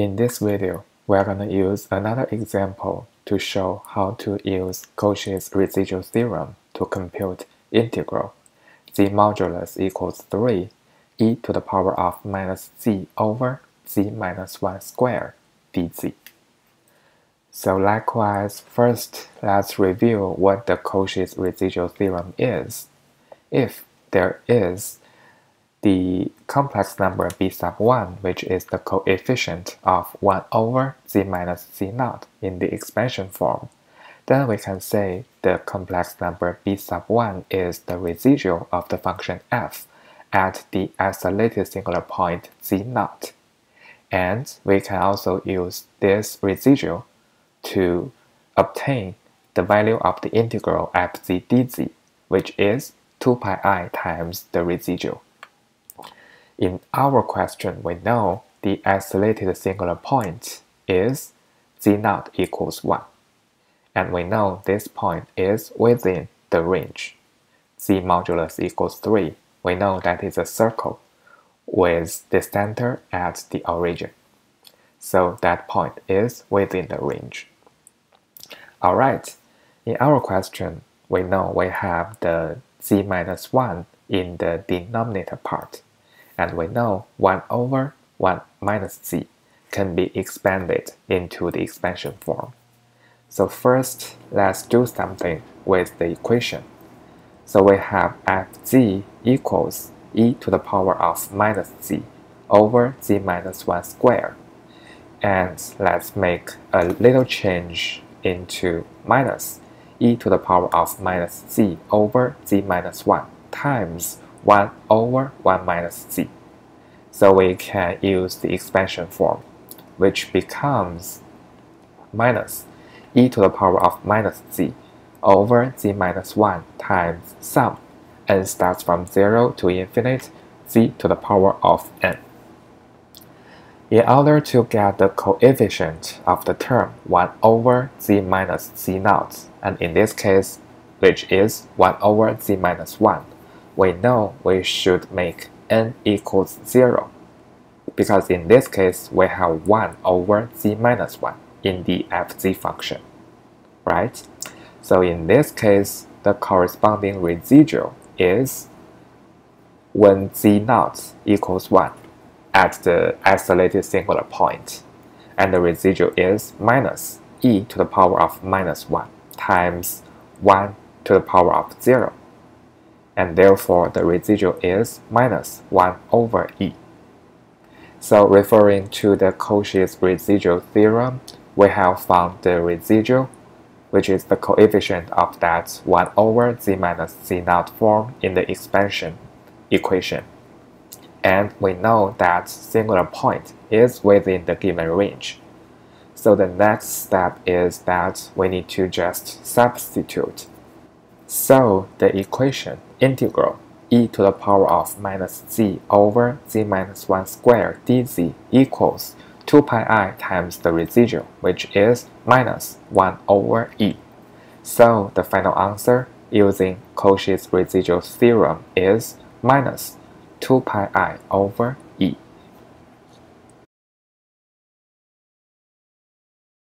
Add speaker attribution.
Speaker 1: In this video, we're going to use another example to show how to use Cauchy's residual theorem to compute integral z modulus equals 3 e to the power of minus z over z minus 1 squared dz. So likewise, first let's review what the Cauchy's residual theorem is. If there is the complex number b sub 1, which is the coefficient of 1 over z minus z naught in the expansion form, then we can say the complex number b sub 1 is the residual of the function f at the isolated singular point z naught. And we can also use this residual to obtain the value of the integral fz dz, which is 2 pi i times the residual. In our question, we know the isolated singular point is z naught equals 1. And we know this point is within the range. z modulus equals 3. We know that is a circle with the center at the origin. So that point is within the range. Alright, in our question, we know we have the z minus 1 in the denominator part and we know 1 over 1 minus z can be expanded into the expansion form. So first, let's do something with the equation. So we have fz equals e to the power of minus z over z minus 1 squared. And let's make a little change into minus e to the power of minus z over z minus 1 times 1 over 1 minus z. So we can use the expansion form, which becomes minus e to the power of minus z over z minus 1 times sum n starts from 0 to infinite z to the power of n. In order to get the coefficient of the term 1 over z minus z naught, and in this case, which is 1 over z minus 1, we know we should make n equals 0 because in this case we have 1 over z minus 1 in the fz function, right? So in this case, the corresponding residual is when z naught equals 1 at the isolated singular point, and the residual is minus e to the power of minus 1 times 1 to the power of 0 and therefore the residual is minus 1 over e. So referring to the Cauchy's residual theorem, we have found the residual, which is the coefficient of that 1 over z minus z naught form in the expansion equation. And we know that singular point is within the given range. So the next step is that we need to just substitute. So the equation integral e to the power of minus z over z minus 1 squared dz equals 2 pi i times the residual, which is minus 1 over e. So the final answer using Cauchy's residual theorem is minus 2 pi i over e.